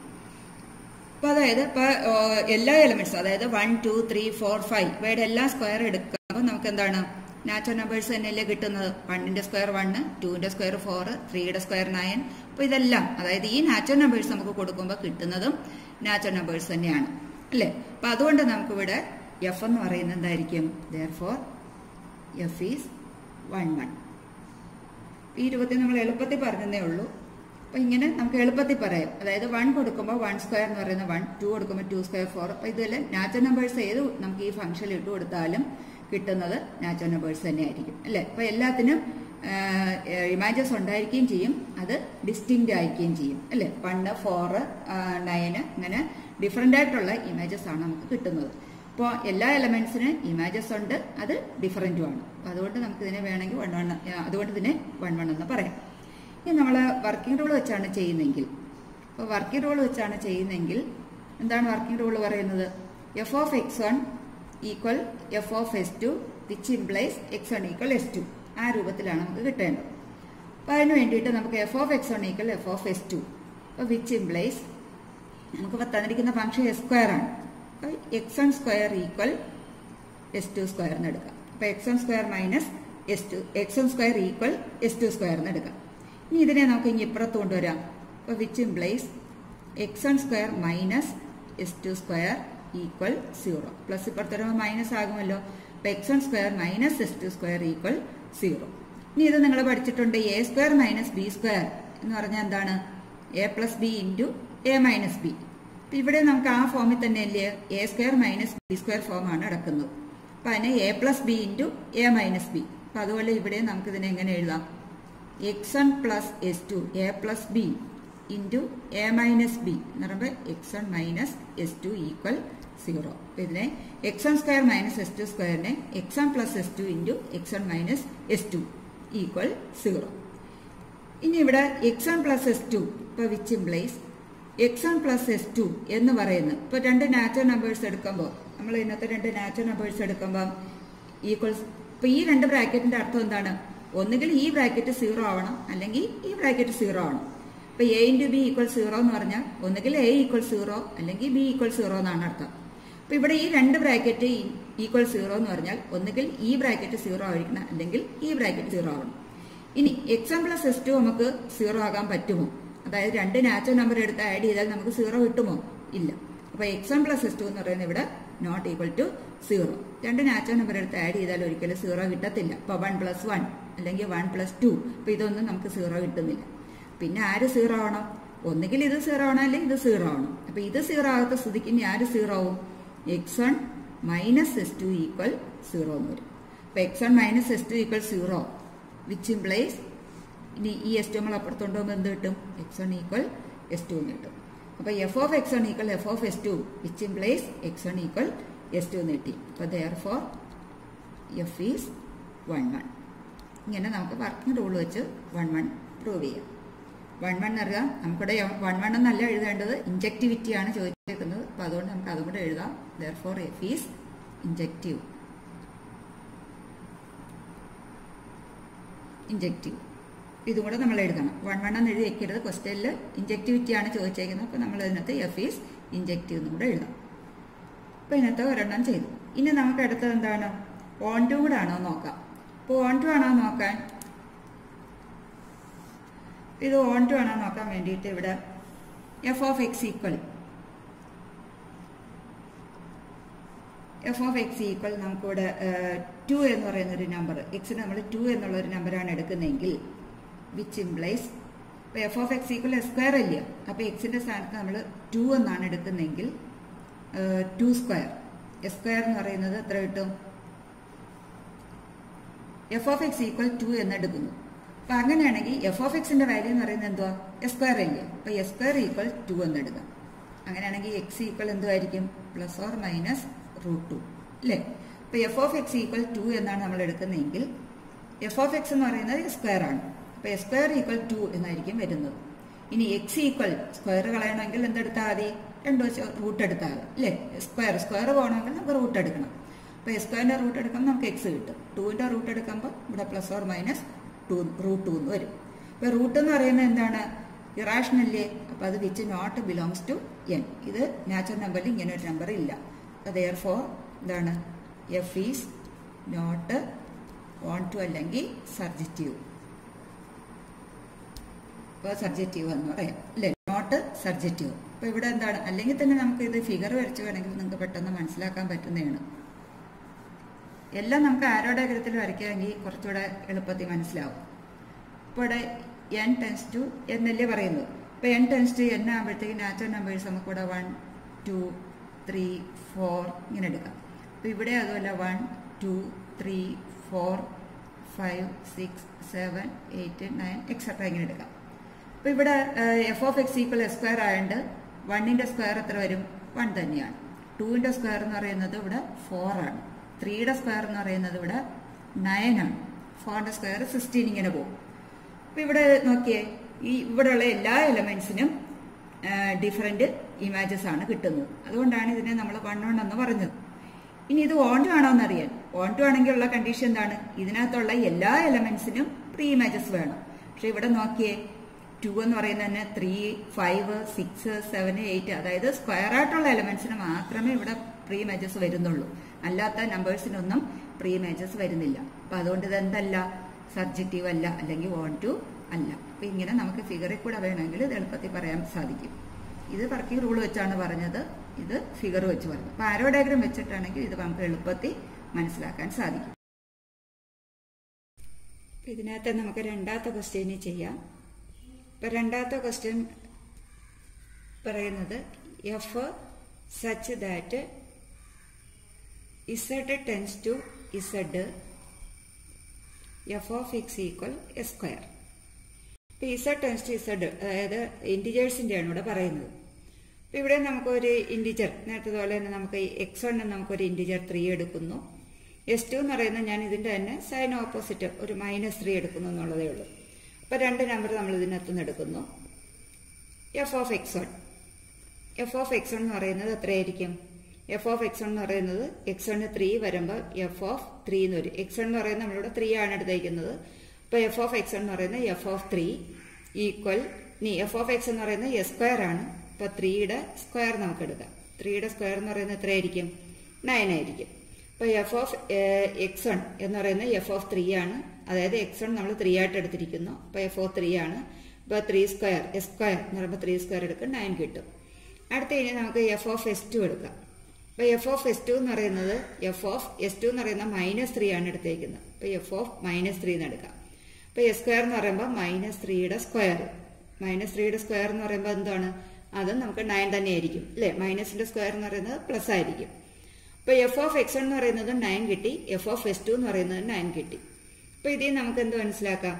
അപ്പോൾ അതായത് ഇപ്പോൾ എല്ലാ എലിമെന്റ്സും അതായത് one two three four five ഇവയുടെ എല്ലാ സ്ക്വയർ എടുക്കുമ്പോൾ നമുക്ക് എന്താണ്? നാച്ചുറൽ നമ്പേഴ്സ് തന്നെയല്ലേ കിട്ടുന്നത്? വണ്ണിന്റെ സ്ക്വയർ വണ്ണ് ടുവിന്റെ സ്ക്വയർ ഫോർ ത്രീയുടെ സ്ക്വയർ നയൻ അപ്പൊ ഇതെല്ലാം അതായത് ഈ നാച്ചുറൽ നമ്പേഴ്സ് നമുക്ക് കൊടുക്കുമ്പോൾ കിട്ടുന്നതും നാച്ചുറൽ നമ്പേഴ്സ് തന്നെയാണ്. അല്ലേ? അപ്പൊ അതുകൊണ്ട് നമുക്ക് ഇവിടെ എഫ് എന്ന് പറയുന്നത് എന്തായിരിക്കും? For f is one one ഈ രൂപത്തിൽ നമ്മൾ എളുപ്പത്തിൽ പറഞ്ഞതേ ഉള്ളൂ. അപ്പൊ ഇങ്ങനെ നമുക്ക് എളുപ്പത്തിൽ പറയാം. അതായത് വൺ കൊടുക്കുമ്പോൾ വൺ സ്ക്വയർ എന്ന് പറയുന്ന വൺ ടു കൊടുക്കുമ്പോൾ ടു സ്ക്വയർ ഫോർ അപ്പൊ ഇതുപോലെ നാച്ചുറൽ നമ്പേഴ്സ് ഏത് നമുക്ക് ഈ ഫംഗ്ഷനിൽ ഇട്ട് കൊടുത്താലും കിട്ടുന്നത് നാച്ചുറൽ നമ്പേഴ്സ് തന്നെയായിരിക്കും അല്ലേ? അപ്പൊ എല്ലാത്തിനും ഇമാജസ് ഉണ്ടായിരിക്കുകയും ചെയ്യും അത് ഡിസ്റ്റിങ്റ്റ് ആയിരിക്കുകയും ചെയ്യും അല്ലേ? വണ്ണ് ഫോറ് നയന് അങ്ങനെ ഡിഫറെന്റ് ആയിട്ടുള്ള ഇമേജസ് ആണ് നമുക്ക് കിട്ടുന്നത്. അപ്പോൾ എല്ലാ എലമെന്റ്സിനും ഇമേജസ് ഉണ്ട് അത് ഡിഫറന്റുമാണ് ആണ്. അതുകൊണ്ട് നമുക്ക് ഇതിനെ വേണമെങ്കിൽ വൺ വൺ അതുകൊണ്ട് ഇതിനെ വൺ വൺ എന്ന് പറയാം. ഇനി നമ്മൾ വർക്കിംഗ് റൂൾ വെച്ചാണ് ചെയ്യുന്നതെങ്കിൽ അപ്പോൾ വർക്കിംഗ് റൂൾ വെച്ചാണ് ചെയ്യുന്നതെങ്കിൽ എന്താണ് വർക്കിംഗ് റൂൾ പറയുന്നത്? F of x one equal f of x two which implies x one equal x two ആ രൂപത്തിലാണ് നമുക്ക് കിട്ടേണ്ടത്. അപ്പോൾ അതിന് വേണ്ടിയിട്ട് നമുക്ക് f of x one equal f of x two അപ്പോൾ വിച്ച് ഇംപ്ലൈസ് നമുക്ക് തന്നിരിക്കുന്ന ഫംഗ്ഷൻ എസ് സ്ക്വയർ ആണ്. അപ്പോൾ x one square equal x two square എന്ന് എടുക്കാം. അപ്പോൾ x one square minus x two x one square equal x two square എന്ന് എടുക്കാം. ഇനി ഇതിനെ നമുക്ക് ഇനി ഇപ്പുറത്ത് കൊണ്ടുവരാം. അപ്പോൾ which implies x one square minus x two square equal zero. Plus ഇപ്പുറത്ത് മൈനസ് ആകുമല്ലോ. അപ്പോൾ x one square minus x two square equal zero. ഇനി ഇത് നിങ്ങൾ പഠിച്ചിട്ടുണ്ട് A square minus B square എന്ന് പറഞ്ഞാൽ എന്താണ്? A plus B into A minus B ഇവിടെ നമുക്ക് ആ ഫോമിൽ തന്നെ അല്ലേ? A square minus B square ഫോമാണ് അടക്കുന്നത്. അപ്പൊ അതിനെ A plus B into A minus B അപ്പൊ അതുപോലെ ഇവിടെ നമുക്ക് ഇതിനെ എങ്ങനെ എഴുതാം? X one plus s two A plus B into A minus B എന്ന് പറയുമ്പോൾ x one minus s two equal zero ഇതിനെ x one square minus s two സ്ക്വയറിനെ x one plus s two into x one minus s two equal zero ഇനി ഇവിടെ x one plus s two ഇപ്പൊ which implies x one plus s two എന്ന് പറയുന്നത് ഇപ്പൊ രണ്ട് natural numbers എടുക്കുമ്പോൾ നമ്മൾ ഇന്നത്തെ രണ്ട് നാച്ചുറൽ നമ്പേഴ്സ് എടുക്കുമ്പോൾ ഈക്വൽസ് ഇപ്പൊ ഈ രണ്ട് ബ്രാക്കറ്റിന്റെ അർത്ഥം എന്താണ്? ഒന്നുകിൽ ഈ ബ്രാക്കറ്റ് സീറോ ആവണം അല്ലെങ്കിൽ ഈ ബ്രാക്കറ്റ് സീറോ ആവണം. ഇപ്പൊ A into B equal zero എന്ന് പറഞ്ഞാൽ ഒന്നുകിൽ എ ഈക്വൽ സീറോ അല്ലെങ്കിൽ ബി ഈക്വൽ സീറോ എന്നാണ് അർത്ഥം. അപ്പൊ ഇവിടെ ഈ രണ്ട് ബ്രാക്കറ്റ് ഈക്വൽ സീറോ എന്ന് പറഞ്ഞാൽ ഒന്നുകിൽ ഈ ബ്രാക്കറ്റ് സീറോ ആയിരിക്കണം അല്ലെങ്കിൽ ഈ ബ്രാക്കറ്റ് സീറോ ആവണം. ഇനി എക്സാം പ്ലസ് എസ് ടു നമുക്ക് സീറോ ആകാൻ പറ്റുമോ? അതായത് രണ്ട് നാച്ചുറൽ നമ്പർ എടുത്ത് ആഡ് ചെയ്താൽ നമുക്ക് സീറോ കിട്ടുമോ? ഇല്ല. അപ്പോൾ എക്സാം പ്ലസ് എസ് ടു എന്ന് പറയുന്നത് ഇവിടെ നോട്ട് ഈക്വൽ ടു സീറോ രണ്ട് നാച്ചുറൽ നമ്പർ എടുത്ത് ആഡ് ചെയ്താൽ ഒരിക്കലും സീറോ കിട്ടത്തില്ല. അപ്പോൾ വൺ പ്ലസ് വൺ അല്ലെങ്കിൽ വൺ പ്ലസ് ടു അപ്പൊ ഇതൊന്നും നമുക്ക് സീറോ കിട്ടുന്നില്ല. പിന്നെ ആര് സീറോ ആവണം? ഒന്നുകിൽ ഇത് സീറോ ആവണം അല്ലെങ്കിൽ ഇത് സീറോ ആവണം. അപ്പോൾ ഇത് സീറോ ആകാത്ത സ്ഥിതിക്ക് ഇനി ആര് സീറോ ആവും? X one minus s two equal zero എന്ന് വരും. അപ്പൊ x one minus s two equal zero which implies ഇനി ഈ എസ് ടു നമ്മൾ അപ്പുറത്തോണ്ട് പോകുമ്പോൾ എന്ത് കിട്ടും? X one equal s two എന്ന് കിട്ടും. അപ്പോൾ f of x one equal f of s two which implies x one equal s two എന്ന് കിട്ടി. അപ്പോൾ therefore f is one one ഇങ്ങനെ നമുക്ക് വർക്കിംഗ് റൂൾ വെച്ച് വൺ വൺ പ്രൂവ് ചെയ്യാം. വൺ വൺ അറിയാം. നമുക്കിവിടെ വൺ വൺ എന്നല്ല എഴുതേണ്ടത്. ഇഞ്ചക്ടിവിറ്റിയാണ് ചോദിച്ചേക്കുന്നത്. അപ്പൊ അതുകൊണ്ട് നമുക്ക് അതും കൂടെ എഴുതാം. Therefore f is injective injective ഇതും കൂടെ നമ്മൾ എഴുതണം. വൺ വൺ എന്ന് എഴുതി വെക്കരുത്. ക്വസ്റ്റ്യനിൽ ആണ് ചോദിച്ചേക്കുന്നത്. അപ്പോൾ നമ്മൾ ഇതിനകത്ത് എഫ് ഈസ് ഇൻജക്റ്റീവ് എന്നും കൂടെ എഴുതാം. അപ്പോൾ ഇതിനകത്ത് ഒരെണ്ണം ചെയ്തു. ഇനി നമുക്ക് അടുത്തത് എന്താണ്? ഓൺ ടു കൂടെ ആണോ നോക്കാം. അപ്പോൾ ഓൺ ടു ആണോ നോക്കാൻ? ഇത് ഓൺ ടു ആണോ നോക്കാൻ വേണ്ടിയിട്ട് ഇവിടെ f of x equal f of x equal നമുക്കിവിടെ ടു എന്ന് പറയുന്ന ഒരു നമ്പർ എക്സിന് നമ്മൾ ടു എന്നുള്ള ഒരു നമ്പറാണ് എടുക്കുന്നതെങ്കിൽ which implies f of x equal square അല്ല? അപ്പോൾ എക്സിന്റെ സ്ഥാനത്ത് നമ്മൾ ടു എന്നാണ് എടുക്കുന്നതെങ്കിൽ ടു സ്ക്വയർ സ്ക്വയർ എന്ന് പറയുന്നത് എത്ര കിട്ടും? F of x equal two എന്ന് എടുക്കുന്നു. അപ്പൊ അങ്ങനെയാണെങ്കിൽ എഫ് ഓഫ് എക്സിന്റെ വാല്യൂ എന്ന് പറയുന്നത് എന്തുവാ? എസ് സ്ക്വയർ അല്ലേ? അപ്പൊ എസ് സ്ക്വയർ ഈക്വൽ ടു എന്ന് എടുക്കാം. അങ്ങനെയാണെങ്കിൽ X equal എന്തുമായിരിക്കും plus or minus root two അല്ലേ? അപ്പൊ f of x equal two എന്നാണ് നമ്മൾ എടുക്കുന്നതെങ്കിൽ എഫ് ഓഫ് എക്സ് എന്ന് പറയുന്നത് സ്ക്വയർ ആണ്. അപ്പൊ എസ് സ്ക്വയർ ഈക്വൽ ടു എന്നായിരിക്കും വരുന്നത്. ഇനി എക്സ് ഈക്വൽ സ്ക്വയർ കളയണമെങ്കിൽ എന്തെടുത്താൽ മതി? രണ്ട് വെച്ച് റൂട്ട് എടുത്താൽ മതി. അല്ലേ? സ്ക്വയർ സ്ക്വയർ പോകണമെങ്കിൽ നമുക്ക് റൂട്ട് എടുക്കണം. അപ്പോൾ എസ് സ്ക്വയറിന്റെ റൂട്ട് എടുക്കുമ്പോൾ നമുക്ക് എക്സ് കിട്ടും. ടുവിന്റെ റൂട്ട് എടുക്കുമ്പോൾ ഇവിടെ plus or minus two root two എന്ന് വരും. ഇപ്പോൾ റൂട്ട് എന്ന് പറയുന്നത് എന്താണ്? ഇറാഷണല്ലേ അപ്പം അത് which not belongs to N ഇത് നാച്ചുറൽ നമ്പറിൽ ഇങ്ങനെ ഒരു നമ്പർ ഇല്ല. അപ്പം ദെയർ ഫോർ എന്താണ്? എഫ് ഈസ് നോട്ട് ഓൺ ടു അല്ലെങ്കിൽ സർജറ്റീവ് ഇപ്പോൾ സർജറ്റീവ് എന്ന് പറയാം. അല്ലേ? നോട്ട് സർജറ്റീവ് അപ്പോൾ ഇവിടെ എന്താണ്? അല്ലെങ്കിൽ തന്നെ നമുക്ക് ഇത് ഫിഗർ വരച്ച് വേണമെങ്കിൽ നിങ്ങൾക്ക് പെട്ടെന്ന് മനസ്സിലാക്കാൻ പറ്റുന്നതാണ്. എല്ലാം നമുക്ക് ആരോ വരയ്ക്കുകയാണെങ്കിൽ കുറച്ചുകൂടെ എളുപ്പത്തിൽ മനസ്സിലാവും. ഇപ്പോൾ ഇവിടെ എൻ ടെൻസ് ടു എന്നല്ലേ പറയുന്നത്? ഇപ്പോൾ എൻ ടെൻസ് ടു എൻ ആകുമ്പോഴത്തേക്ക് നാച്ചുറൽ നമ്പേഴ്സ് നമുക്കിവിടെ വൺ ടു ത്രീ ഫോർ ഇങ്ങനെ എടുക്കാം. അപ്പോൾ ഇവിടെ അതുപോലെ one two three four five six seven eight nine etcetera ഇങ്ങനെ എടുക്കാം. അപ്പോൾ ഇവിടെ f of x equal square ആയതുകൊണ്ട് വണ്ണിന്റെ സ്ക്വയർ എത്ര വരും? വൺ തന്നെയാണ്. ടൂവിന്റെ സ്ക്വയർ എന്ന് പറയുന്നത് ഇവിടെ ഫോർ ആണ്. ത്രീയുടെ സ്ക്വയർ എന്ന് പറയുന്നത് ഇവിടെ നയൻ ആണ്. ഫോറിന്റെ സ്ക്വയർ സിക്സ്റ്റീൻ ഇങ്ങനെ പോകും. അപ്പൊ ഇവിടെ നോക്കിയേ ഈ ഇവിടെയുള്ള എല്ലാ എലമെന്റ്സിനും ഡിഫറെന്റ് ഇമേജസ് ആണ് കിട്ടുന്നത്. അതുകൊണ്ടാണ് ഇതിനെ നമ്മൾ വൺ വൺ എന്ന് പറഞ്ഞത്. ഇനി ഇത് ഓൺ ടു ആണോ എന്നറിയാൻ. ഓൺ ടു ആണെങ്കിൽ ഉള്ള കണ്ടീഷൻ എന്താണ്? ഇതിനകത്തുള്ള എല്ലാ എലമെന്റ്സിനും ത്രീ ഇമേജസ് വേണം. പക്ഷെ ഇവിടെ നോക്കിയേ ടു എന്ന് പറയുന്നത് തന്നെ three five six seven eight അതായത് സ്ക്വയർ ആയിട്ടുള്ള എലമെന്റ്സിന് മാത്രമേ ഇവിടെ പ്രീ മേജസ് വരുന്നുള്ളൂ. അല്ലാത്ത നമ്പേഴ്സിനൊന്നും പ്രീ മേജസ് വരുന്നില്ല. അപ്പൊ അതുകൊണ്ട് ഇത് എന്തല്ല സബ്ജക്റ്റീവ് അല്ല. അല്ലെങ്കിൽ വോൺ ടു അല്ല. അപ്പൊ ഇങ്ങനെ നമുക്ക് ഫിഗറിൽ കൂടെ വേണമെങ്കിൽ ഇത് എളുപ്പത്തിൽ പറയാൻ സാധിക്കും. ഇത് വർക്കിംഗ് റൂൾ വെച്ചാണ് പറഞ്ഞത്. ഇത് ഫിഗർ വെച്ച് പറഞ്ഞു അപ്പൊ ആരോ ഡയഗ്രം വെച്ചിട്ടാണെങ്കിൽ ഇത് നമുക്ക് എളുപ്പത്തിൽ മനസ്സിലാക്കാൻ സാധിക്കും. ഇതിനകത്ത് നമുക്ക് രണ്ടാമത്തെ ക്വസ്റ്റ്യന് ചെയ്യാം. ഇപ്പൊ രണ്ടാമത്തെ ക്വസ്റ്റ്യൻ പറയുന്നത് f such that Z tends to Z f of x equal s square ഇപ്പൊ ഇസഡ് ടെൻസ് ടു ഇസഡ് അതായത് ഇൻഡിജേഴ്സിന്റെയാണ് ഇവിടെ പറയുന്നത്. ഇപ്പൊ ഇവിടെ നമുക്കൊരു ഇന്റിജർ നേരത്തെ പോലെ തന്നെ നമുക്ക് എക്സ് വണ് നമുക്കൊരു ഇന്റിജർ ത്രീ എടുക്കുന്നു. എസ് ടു എന്ന് പറയുന്നത് ഞാൻ ഇതിന്റെ തന്നെ സൈൻ ഓപ്പോസിറ്റ് ഒരു മൈനസ് ത്രീ എടുക്കുന്നു എന്നുള്ളതേ ഉള്ളൂ. അപ്പൊ രണ്ട് നമ്പർ നമ്മൾ ഇതിനകത്ത് നിന്ന് എടുക്കുന്നു. F of X one F of X one എന്ന് പറയുന്നത് എത്രയായിരിക്കും? എഫ് ഓഫ് എക്സ് എന്ന് പറയുന്നത് എക്സ് എണ് ത്രീ വരുമ്പോൾ എഫ് ഓഫ് ത്രീ എന്ന് വരും. എക്സ് എന്ന് പറയുന്നത് നമ്മളിവിടെ ത്രീ ആണ് എടുത്തേക്കുന്നത്. അപ്പോൾ എഫ് ഓഫ് എക്സ് എന്ന് പറയുന്നത് എഫ് ഓഫ് ത്രീ ഈക്വൽ ഇനി എഫ് ഓഫ് എക്സ് എന്ന് പറയുന്നത് എസ് സ്ക്വയർ ആണ്. അപ്പോൾ ത്രീയുടെ സ്ക്വയർ നമുക്ക് എടുക്കാം. ത്രീയുടെ സ്ക്വയർ എന്ന് പറയുന്നത് എത്രയായിരിക്കും? നയൻ ആയിരിക്കും. അപ്പോൾ എഫ് ഓഫ് എക്സ് എൺ എന്ന് പറയുന്നത് എഫ് ഓഫ് ത്രീ ആണ്. അതായത് എക്സ് എൺ നമ്മൾ ത്രീ ആയിട്ട് എടുത്തിരിക്കുന്നു. അപ്പോൾ എഫ് ഓഫ് ത്രീ ആണ്. ഇപ്പോൾ ത്രീ സ്ക്വയർ എസ് സ്ക്വയർ എന്ന് പറയുമ്പോൾ ത്രീ സ്ക്വയർ എടുക്കും. നയൻ കിട്ടും. അടുത്ത കഴിഞ്ഞാൽ നമുക്ക് എഫ് ഓഫ് എസ് ടു എടുക്കാം. അപ്പോൾ എഫ് ഓഫ് എസ് ടു എന്ന് പറയുന്നത് എഫ് ഓഫ് എസ് ടു എന്ന് പറയുന്ന മൈനസ് ത്രീ ആണ് എടുത്തേക്കുന്നത്. അപ്പോൾ എഫ് ഓഫ് മൈനസ് ത്രീ എടുക്കാം. അപ്പോൾ എസ് സ്ക്വയർ എന്ന് പറയുമ്പോൾ മൈനസ് ത്രീയുടെ സ്ക്വയർ മൈനസ് ത്രീയുടെ സ്ക്വയർ എന്ന് പറയുമ്പോൾ എന്താണ്? അത് നമുക്ക് നയൻ തന്നെ ആയിരിക്കും അല്ലേ? മൈനസിന്റെ സ്ക്വയർ എന്ന് പറയുന്നത് പ്ലസ് ആയിരിക്കും. അപ്പോൾ എഫ് ഓഫ് എക്സ് എന്ന് പറയുന്നത് നയൻ കിട്ടി എഫ് ഓഫ് എസ് ടു എന്ന് പറയുന്നത് നയൻ കിട്ടി. അപ്പോൾ ഇതിൽ നമുക്ക് എന്ത് മനസ്സിലാക്കാം?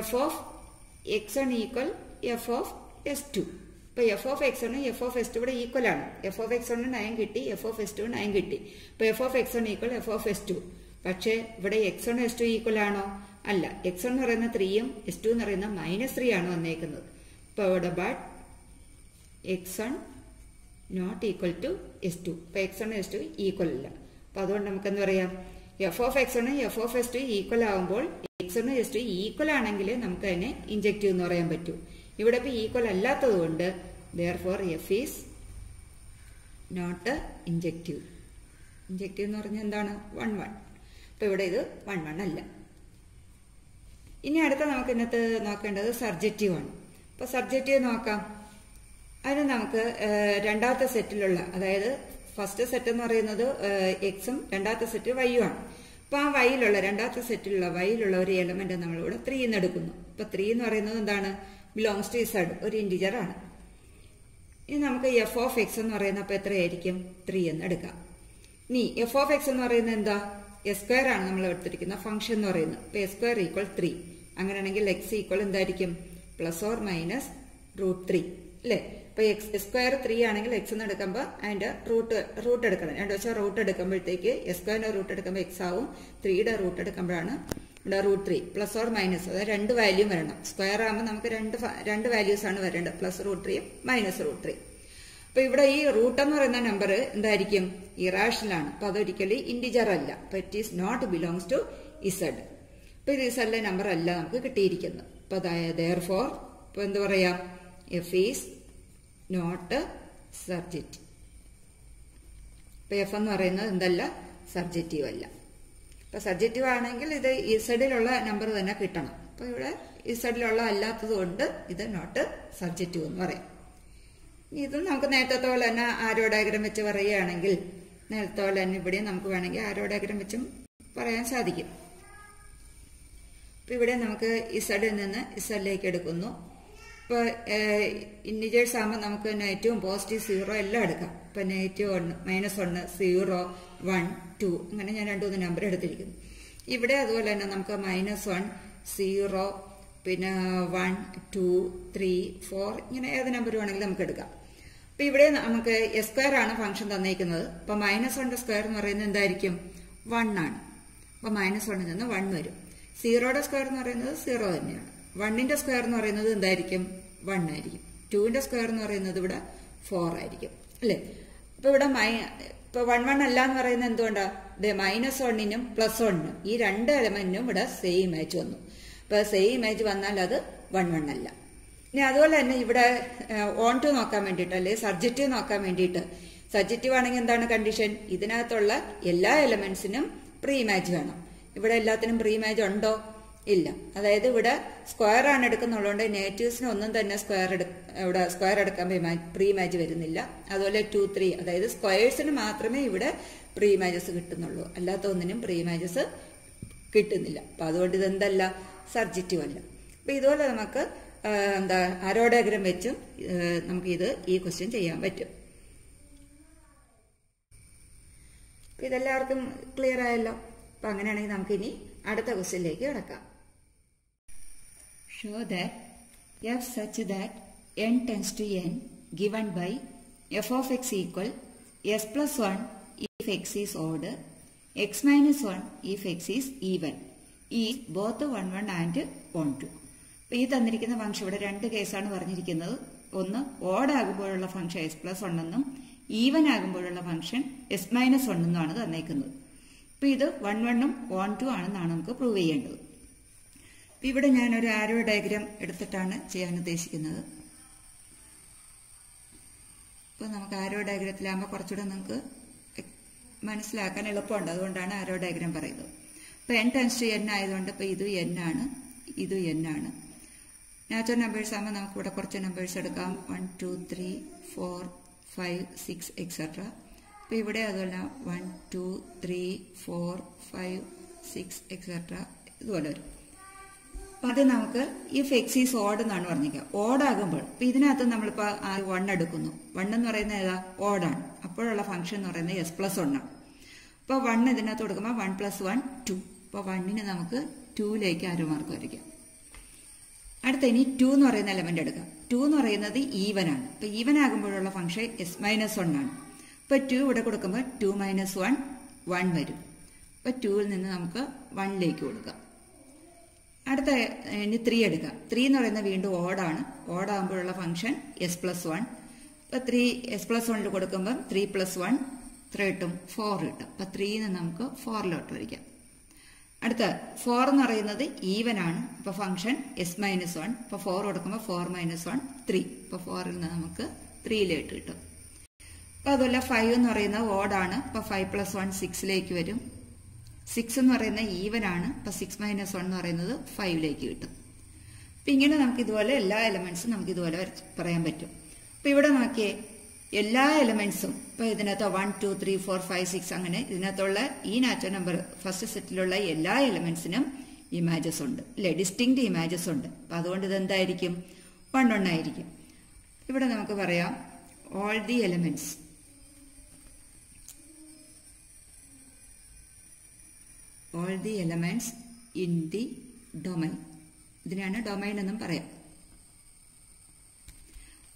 F of x one equal f of s two ഇപ്പൊ എഫ് ഓഫ് എക്സ് വണ്ണും എഫ് ഓഫ് എസ് ടു ഇവിടെ ഈക്വൽ ആണ്. F of x one nine കിട്ടി f of s two nine കിട്ടി. ഇപ്പൊ f of x one equal f of s two പക്ഷേ ഇവിടെ x one s two equal ആണോ? അല്ല. എക്സ് എന്ന് പറയുന്ന ത്രീയും എസ് ടു എന്ന് പറയുന്ന മൈനസ് ത്രീ ആണ് വന്നേക്കുന്നത്. ഇപ്പൊ ഇവിടെ but x one not equal to s two ഇപ്പൊ x one s two equal അല്ല. അപ്പൊ അതുകൊണ്ട് നമുക്ക് എന്താ പറയാം? F of x one f of s two equal ആവുമ്പോൾ x one s two equal ആണെങ്കിൽ നമുക്ക് അതിനെ ഇഞ്ചക്റ്റീവ് എന്ന് പറയാൻ പറ്റൂ. ഇവിടെ ഇപ്പൊ ഈക്വൽ അല്ലാത്തത് കൊണ്ട് therefore f is not injective injective എന്ന് പറഞ്ഞാൽ എന്താണ്? വൺ വൺ അപ്പൊ ഇവിടെ ഇത് വൺ വൺ അല്ല. ഇനി അടുത്ത നമുക്ക് ഇന്നത്തെ നോക്കേണ്ടത് സർജറ്റീവ് ആണ്. അപ്പൊ സർജറ്റീവ് നോക്കാം. അതിന് നമുക്ക് രണ്ടാമത്തെ സെറ്റിലുള്ള അതായത് ഫസ്റ്റ് സെറ്റ് എന്ന് പറയുന്നത് എക്സും രണ്ടാമത്തെ സെറ്റ് വൈയും ആണ്. അപ്പൊ ആ വൈയിലുള്ള രണ്ടാമത്തെ സെറ്റിലുള്ള വൈയിലുള്ള ഒരു എലമെന്റ് നമ്മളിവിടെ ത്രീ എന്ന് എടുക്കുന്നു. അപ്പോൾ ത്രീ എന്ന് പറയുന്നത് എന്താണ്? ബിലോങ്സ് ടു ഇസഡ് ഒരു ഇന്റിജർ ആണ്. ഇനി നമുക്ക് എഫ് ഓഫ് എക്സ് എന്ന് പറയുന്ന അപ്പൊ എത്രയായിരിക്കും? ത്രീ എന്ന് എടുക്കാം. ഇനി എഫ് ഓഫ് എക്സ് എന്ന് പറയുന്നത് എന്താ? എസ് സ്ക്വയർ ആണ് നമ്മൾ എടുത്തിരിക്കുന്ന ഫംഗ്ഷൻ എന്ന് പറയുന്നത്. അപ്പോൾ എസ് സ്ക്വയർ ഈക്വൽ ത്രീ അങ്ങനെയാണെങ്കിൽ എക്സ് ഈക്വൽ എന്തായിരിക്കും? Plus or minus root three അല്ലേ? അപ്പോൾ എക്സ് സ്ക്വയർ ത്രീ ആണെങ്കിൽ എക്സ് എന്ന് എടുക്കുമ്പോൾ അതിന്റെ റൂട്ട് റൂട്ട് എടുക്കണം. രണ്ട് വെച്ചാൽ റൂട്ട് എടുക്കുമ്പോഴത്തേക്ക് എസ് സ്ക്വയറിന്റെ റൂട്ട് എടുക്കുമ്പോൾ എക്സ് ആവും. ത്രീയുടെ റൂട്ട് എടുക്കുമ്പോഴാണ് ഇവിടെ root three plus or minus അതായത് രണ്ട് വാല്യൂ വരണം. സ്ക്വയർ ആകുമ്പോൾ നമുക്ക് രണ്ട് രണ്ട് വാല്യൂസ് ആണ് വരേണ്ടത്. പ്ലസ് റൂട്ട് ത്രീയും മൈനസ് റൂട്ട് ത്രീ അപ്പൊ ഇവിടെ ഈ റൂട്ട് എന്ന് പറയുന്ന നമ്പർ എന്തായിരിക്കും? ഇറാഷണൽ ആണ്. അപ്പൊ അതൊരിക്കലും ഇൻഡിജർ അല്ല. അപ്പൊ it is not belongs to Z അപ്പൊ ഇത് ഇസഡിലെ നമ്പർ അല്ല നമുക്ക് കിട്ടിയിരിക്കുന്നത്. അപ്പൊ അതായത് ദയർ ഫോർ ഇപ്പൊ എന്ത് പറയാ? എഫ് ഈസ് നോട്ട് സബ്ജെക്റ്റ് ഇപ്പൊ എഫ് എന്ന് പറയുന്നത് എന്തല്ല? സബ്ജക്റ്റീവ് അല്ല. ഇപ്പൊ സബ്ജക്റ്റീവ് ആണെങ്കിൽ ഇത് ഇസഡിലുള്ള നമ്പർ തന്നെ കിട്ടണം. അപ്പൊ ഇവിടെ ഇസഡിലുള്ള അല്ലാത്തത് കൊണ്ട് ഇത് നോട്ട് സബ്ജക്റ്റീവ് എന്ന് പറയും. ഇത് നമുക്ക് നേരത്തെ പോലെ തന്നെ ആരോ ഡയഗ്രം വെച്ച് പറയുകയാണെങ്കിൽ നേരത്തെ പോലെ തന്നെ ഇവിടെ നമുക്ക് വേണമെങ്കിൽ ആരോ ഡയഗ്രം വെച്ചും പറയാൻ സാധിക്കും. ഇപ്പൊ ഇവിടെ നമുക്ക് ഇസഡിൽ നിന്ന് ഇസഡിലേക്ക് എടുക്കുന്നു. ഇപ്പൊ ഇൻഡിജേഴ്സ് ആകുമ്പോൾ നമുക്ക് നെഗറ്റീവും പോസിറ്റീവ് സീറോ എല്ലാം എടുക്കാം. ഇപ്പൊ നെഗറ്റീവ് ഒന്ന് മൈനസ് ഒന്ന് സീറോ വൺ ടു അങ്ങനെ ഞാൻ രണ്ടു മൂന്ന് നമ്പർ എടുത്തിരിക്കുന്നു. ഇവിടെ അതുപോലെ തന്നെ നമുക്ക് മൈനസ് വൺ സീറോ പിന്നെ വൺ ടു ത്രീ ഫോർ ഇങ്ങനെ ഏത് നമ്പർ വേണമെങ്കിലും നമുക്ക് എടുക്കാം. അപ്പൊ ഇവിടെ നമുക്ക് എസ് സ്ക്വയർ ആണ് ഫംഗ്ഷൻ തന്നിരിക്കുന്നത്. അപ്പൊ മൈനസ് വണ്ണിന്റെ സ്ക്വയർ എന്ന് പറയുന്നത് എന്തായിരിക്കും? വൺ ആണ്. അപ്പൊ മൈനസ് വണ്ണിൽ നിന്ന് വൺ വരും. സീറോയുടെ സ്ക്വയർ എന്ന് പറയുന്നത് സീറോ തന്നെയാണ്. വണ്ണിന്റെ സ്ക്വയർ എന്ന് പറയുന്നത് എന്തായിരിക്കും? വൺ ആയിരിക്കും. ടുവിന്റെ സ്ക്വയർ എന്ന് പറയുന്നത് ഇവിടെ ഫോർ ആയിരിക്കും. അല്ലേ? അപ്പൊ ഇവിടെ മൈ ഇപ്പൊ വൺ വൺ അല്ല എന്ന് പറയുന്നത് എന്തുകൊണ്ടാ? ഇത് മൈനസ് വണ്ണിനും പ്ലസ് വണ്ണിനും ഈ രണ്ട് എലമെന്റിനും ഇവിടെ സെയിം ഇമേജ് വന്നു. ഇപ്പൊ സെയിം ഇമേജ് വന്നാൽ അത് വൺ വൺ അല്ല. ഇനി അതുപോലെ തന്നെ ഇവിടെ ഓൺ ടു നോക്കാൻ വേണ്ടിയിട്ട് അല്ലെങ്കിൽ സബ്ജക്റ്റീവ് നോക്കാൻ വേണ്ടിയിട്ട് സബ്ജക്റ്റീവ് ആണെങ്കിൽ എന്താണ് കണ്ടീഷൻ ഇതിനകത്തുള്ള എല്ലാ എലമെന്റ്സിനും പ്രീ ഇമേജ് വേണം. ഇവിടെ എല്ലാത്തിനും പ്രീ ഇമേജ് ഉണ്ടോ? ഇല്ല. അതായത് ഇവിടെ സ്ക്വയർ ആണ് എടുക്കുന്നുള്ളതുകൊണ്ട് നേറ്റീവ്സിന് ഒന്നും തന്നെ സ്ക്വയർ ഇവിടെ സ്ക്വയർ എടുക്കാൻ പ്രീ മാച്ച് വരുന്നില്ല. അതുപോലെ ടു ത്രീ അതായത് സ്ക്വയേഴ്സിന് മാത്രമേ ഇവിടെ പ്രീ മാച്ചസ് കിട്ടുന്നുള്ളൂ. അല്ലാത്ത ഒന്നിനും പ്രീ മാച്ചസ് കിട്ടുന്നില്ല. അപ്പൊ അതുകൊണ്ട് ഇതെന്തല്ല? സർജിറ്റീവ് അല്ല. അപ്പൊ ഇതുപോലെ നമുക്ക് എന്താ ആരോഡയഗ്രം വെച്ചും നമുക്ക് ഇത് ഈ ക്വസ്റ്റ്യൻ ചെയ്യാൻ പറ്റും. ഇതെല്ലാവർക്കും ക്ലിയർ ആയല്ലോ? അപ്പൊ അങ്ങനെയാണെങ്കിൽ നമുക്ക് ഇനി അടുത്ത ക്വസ്റ്റ്യനിലേക്ക് കിടക്കാം. Show that f such that N tends to N given by f of x equal s plus one if x is odd x minus one if x is even ഈ both one one and one two അപ്പൊ ഈ തന്നിരിക്കുന്ന function ഇവിടെ രണ്ട് കേസാണ് പറഞ്ഞിരിക്കുന്നത്. ഒന്ന് odd ആകുമ്പോഴുള്ള ഫംഗ്ഷൻ എസ് പ്ലസ് വൺ എന്നും ഈവൻ ആകുമ്പോഴുള്ള ഫംഗ്ഷൻ എസ് മൈനസ് വൺ എന്നുമാണ് തന്നേക്കുന്നത്. അപ്പൊ ഇത് വൺ വണ്ണും വൺ ടു ആണെന്നാണ് നമുക്ക് പ്രൂവ് ചെയ്യേണ്ടത്. അപ്പൊ ഞാൻ ഒരു ആരോ ഡയഗ്രാം എടുത്തിട്ടാണ് ചെയ്യാൻ ഉദ്ദേശിക്കുന്നത്. ഇപ്പൊ നമുക്ക് ആരോ ഡയഗ്രത്തിലാകുമ്പോൾ കുറച്ചുകൂടെ നിങ്ങൾക്ക് മനസ്സിലാക്കാൻ എളുപ്പമുണ്ട്. അതുകൊണ്ടാണ് ആരോ ഡയഗ്രാം പറയുന്നത്. ഇപ്പൊ എൻ ടെൻസ് ടു എൻ ആയതുകൊണ്ട് ഇപ്പൊ ഇത് എൻ ആണ് ഇത് എൻ ആണ്. നാച്ചുറൽ നമ്പേഴ്സ് ആകുമ്പോൾ നമുക്ക് ഇവിടെ കുറച്ച് നമ്പേഴ്സ് എടുക്കാം. One two three four five six etcetera അപ്പോൾ ഇവിടെ അതുപോലെ one two three four five six etcetera ഇതുപോലെ വരും. അപ്പം അത് നമുക്ക് ഇഫ് എക്സ് ഈസ് ഓഡ് എന്നാണ് പറഞ്ഞിരിക്കുക. ഓഡാകുമ്പോൾ ഇപ്പം ഇതിനകത്ത് നമ്മളിപ്പോൾ വൺ എടുക്കുന്നു. വൺ എന്ന് പറയുന്നത് ഏതാ? ഓഡാണ് അപ്പോഴുള്ള ഫംഗ്ഷൻ എന്ന് പറയുന്നത് എസ് പ്ലസ് ആണ്. അപ്പോൾ വൺ ഇതിനകത്ത് കൊടുക്കുമ്പോൾ വൺ പ്ലസ് വൺ ടു അപ്പോൾ വണ്ണിന് നമുക്ക് ടൂയിലേക്ക് ആരോ മാർക്ക് വരയ്ക്കാം. അടുത്ത ഇനി ടു എന്ന് പറയുന്ന എലമെന്റ് എടുക്കാം. ടു എന്ന് പറയുന്നത് ഈവൻ ആണ്. ഇപ്പൊ ഈവൻ ആകുമ്പോഴുള്ള ഫംഗ്ഷൻ എസ് മൈനസ് വൺ ആണ്. ഇപ്പൊ ടു ഇവിടെ കൊടുക്കുമ്പോൾ ടു മൈനസ് വൺ വൺ വരും. ഇപ്പൊ ടുവിൽ നിന്ന് നമുക്ക് വണ്ണിലേക്ക് കൊടുക്കാം. അടുത്ത ഇനി ത്രീ എടുക്കാം. ത്രീ എന്ന് പറയുന്നത് വീണ്ടും ഓടാണ് ഓടാകുമ്പോഴുള്ള ഫംഗ്ഷൻ എസ് പ്ലസ് വൺ ഇപ്പം ത്രീ എസ് പ്ലസ് വണ്ണിൽ കൊടുക്കുമ്പം ത്രീ പ്ലസ് വൺ ത്രീ കിട്ടും ഫോർ കിട്ടും. അപ്പം ത്രീന്ന് നമുക്ക് ഫോറിലോട്ട് വരയ്ക്കാം. അടുത്ത ഫോർ എന്ന് പറയുന്നത് ഈവൻ ആണ്. ഇപ്പം ഫംഗ്ഷൻ എസ് മൈനസ് വൺ ഇപ്പം ഫോർ കൊടുക്കുമ്പോൾ ഫോർ മൈനസ് വൺ ത്രീ ഇപ്പം ഫോറിൽ നിന്ന് നമുക്ക് ത്രീയിലോട്ട് കിട്ടും. അപ്പൊ അതുപോലെ ഫൈവ് എന്ന് പറയുന്നത് ഓടാണ് ഇപ്പം ഫൈവ് പ്ലസ് വൺ സിക്സിലേക്ക് വരും. സിക്സ് എന്ന് പറയുന്ന ഈവൻ ആണ്. ഇപ്പൊ സിക്സ് മൈനസ് വൺ എന്ന് പറയുന്നത് ഫൈവിലേക്ക് കിട്ടും. അപ്പൊ ഇങ്ങനെ നമുക്ക് ഇതുപോലെ എല്ലാ എലമെന്റ്സും നമുക്ക് ഇതുപോലെ പറയാൻ പറ്റും. അപ്പൊ ഇവിടെ നോക്കിയേ എല്ലാ എലമെന്റ്സും ഇപ്പൊ ഇതിനകത്ത് one two three four five six അങ്ങനെ ഇതിനകത്തുള്ള ഈ നാച്ചുറൽ നമ്പർ ഫസ്റ്റ് സെറ്റിലുള്ള എല്ലാ എലമെന്റ്സിനും ഇമാജസ് ഉണ്ട്. അല്ലെ ഡിസ്റ്റിങ് ഇമാജസ് ഉണ്ട്. അപ്പൊ അതുകൊണ്ട് ഇത് എന്തായിരിക്കും? വൺ വൺ ആയിരിക്കും. ഇവിടെ നമുക്ക് പറയാം all the elements all the elements in the domain ഇതിനാണ് ഡൊമൈൻ എന്നും പറയാം.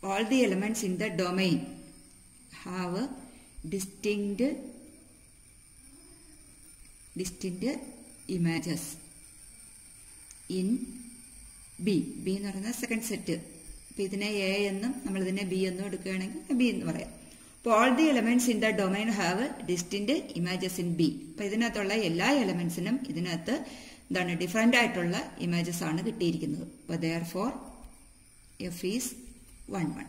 All the elements in the domain have distinct distinct images in B B എന്ന് പറയുന്ന സെക്കൻഡ് സെറ്റ് അപ്പൊ ഇതിനെ എ എന്നും നമ്മൾ ഇതിനെ ബി എന്നും എടുക്കുകയാണെങ്കിൽ ബി എന്ന് പറയാം. അപ്പോൾ all the elements in the domain have distinct images in B അപ്പൊ ഇതിനകത്തുള്ള എല്ലാ എലമെന്റ്സിനും ഇതിനകത്ത് എന്താണ് ഡിഫറെന്റ് ആയിട്ടുള്ള ഇമേജസ് ആണ് കിട്ടിയിരിക്കുന്നത്. അപ്പൊ therefore f is one one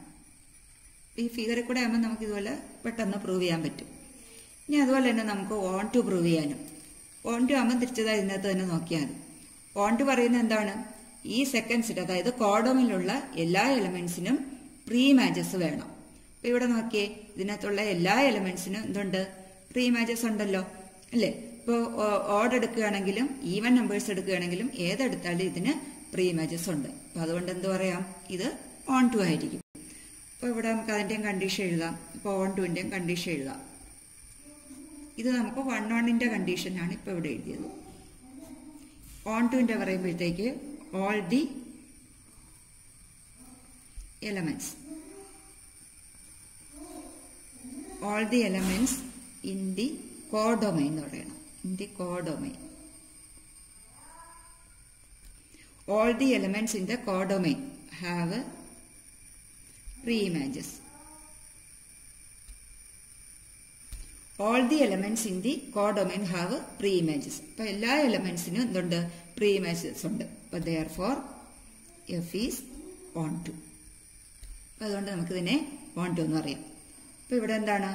ഈ ഫിഗറിൽ കൂടെ ആകുമ്പോൾ നമുക്ക് ഇതുപോലെ പെട്ടെന്ന് പ്രൂവ് ചെയ്യാൻ പറ്റും. ഇനി അതുപോലെ തന്നെ നമുക്ക് ഓൺ ടു പ്രൂവ് ചെയ്യാനും. ഓൺ ടു ആകുമ്പോൾ തിരിച്ചതായി ഇതിനകത്ത് തന്നെ നോക്കിയാൽ മതി. ഓൺ ടു പറയുന്നത് എന്താണ്? ഈ സെക്കൻഡ്സിൽ അതായത് കോഡോമിലുള്ള എല്ലാ എലമെന്റ്സിനും പ്രീ ഇമാജസ് വേണം. ഇവിടെ നോക്കിയേ ഇതിനകത്തുള്ള എല്ലാ എലമെന്റ്സിനും എന്തുണ്ട് പ്രീ ഇമേജസ് ഉണ്ടല്ലോ അല്ലേ? ഇപ്പോ ഓഡ് എടുക്കുകയാണെങ്കിലും ഈവൻ നമ്പേഴ്സ് എടുക്കുകയാണെങ്കിലും ഏതെടുത്താലും ഇതിന് പ്രീ ഇമേജസ് ഉണ്ട്. അപ്പൊ അതുകൊണ്ട് എന്ത് പറയാം? ഇത് ഓൺ ടു ആയിരിക്കും. അപ്പോൾ ഇവിടെ നമുക്ക് അതിന്റെയും കണ്ടീഷൻ എഴുതാം. ഇപ്പോൾ ഓൺ ടുവിന്റെയും കണ്ടീഷൻ എഴുതാം. ഇത് നമുക്ക് വൺ വണ്ണിന്റെ കണ്ടീഷനാണ് ഇപ്പോൾ ഇവിടെ എഴുതിയത്. ഓൺ ടുവിന്റെ പറയുമ്പോഴത്തേക്ക് all the elements all the elements in the codomain എന്ന് പറയണം. In the codomain all the elements in the codomain have pre-images. All the elements in the codomain have pre-images. അപ്പോൾ എല്ലാ എലമെന്റ്സിനും എന്തുണ്ട്? പ്രീ ഇമേജസ് ഉണ്ട്. അപ്പോൾ therefore F is onto അപ്പോൾ അതുകൊണ്ട് നമുക്കിതിനെ ഓൺ ടു എന്ന് പറയാം. അപ്പോൾ ഇവിടെ എന്താണ്?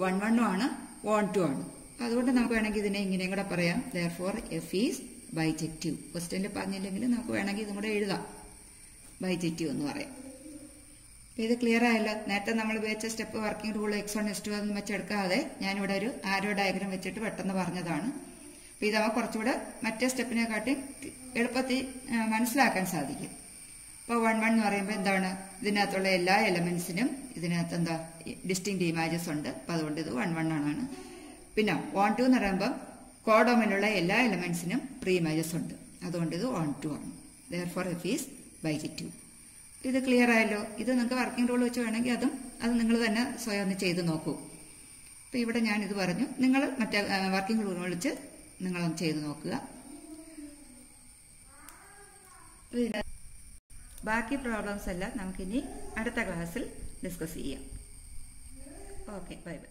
വൺ വണ്ണും ആണ് വൺ ടു ആണ്. അതുകൊണ്ട് നമുക്ക് വേണമെങ്കിൽ ഇതിനെ ഇങ്ങനെയും കൂടെ പറയാം. Therefore F is bijective ക്വസ്റ്റ്യനിൽ പറഞ്ഞില്ലെങ്കിൽ നമുക്ക് വേണമെങ്കിൽ ഇതും കൂടെ എഴുതാം. ബൈജക്റ്റീവ് എന്ന് പറയാം. അപ്പം ഇത് ക്ലിയർ ആയല്ല? നേരത്തെ നമ്മൾ ഉപയോഗിച്ച step working rule x one s two എന്ന് വെച്ചെടുക്കാതെ ഞാനിവിടെ ഒരു ആരോ ഡയഗ്രാം വെച്ചിട്ട് പെട്ടെന്ന് പറഞ്ഞതാണ്. അപ്പോൾ ഇത് നമുക്ക് കുറച്ചുകൂടെ മറ്റേ സ്റ്റെപ്പിനെക്കാട്ടി എളുപ്പത്തിൽ മനസ്സിലാക്കാൻ സാധിക്കും. അപ്പോൾ വൺ വൺ എന്ന് പറയുമ്പോൾ എന്താണ്? ഇതിനകത്തുള്ള എല്ലാ എലമെന്റ്സിനും ഇതിനകത്ത് എന്താ? ഡിസ്റ്റിങ് ഇമാജസ് ഉണ്ട്. അപ്പം അതുകൊണ്ട് ഇത് വൺ വൺ ആണ്. പിന്നെ ഓൺ ടു എന്ന് പറയുമ്പം കോഡോമിനുള്ള എല്ലാ എലമെന്റ്സിനും പ്രീ ഇമേജസ് ഉണ്ട്. അതുകൊണ്ട് ഇത് ഓൺ ടു ആണ്. Therefore F is bijective ഇത് ക്ലിയർ ആയല്ലോ? ഇത് നിങ്ങൾക്ക് വർക്കിംഗ് റൂൾ വെച്ച് വേണമെങ്കിൽ അതും അത് നിങ്ങൾ തന്നെ സ്വയം ഒന്ന് ചെയ്ത് നോക്കൂ. അപ്പോൾ ഇവിടെ ഞാൻ ഇത് പറഞ്ഞു. നിങ്ങൾ മറ്റേ വർക്കിംഗ് റൂൾ വിളിച്ച് നിങ്ങളൊന്ന് ചെയ്ത് നോക്കുക. ബാക്കി പ്രോബ്ലംസ് എല്ലാം നമുക്കിനി അടുത്ത ക്ലാസ്സിൽ ഡിസ്കസ് ചെയ്യാം. Okay bye bye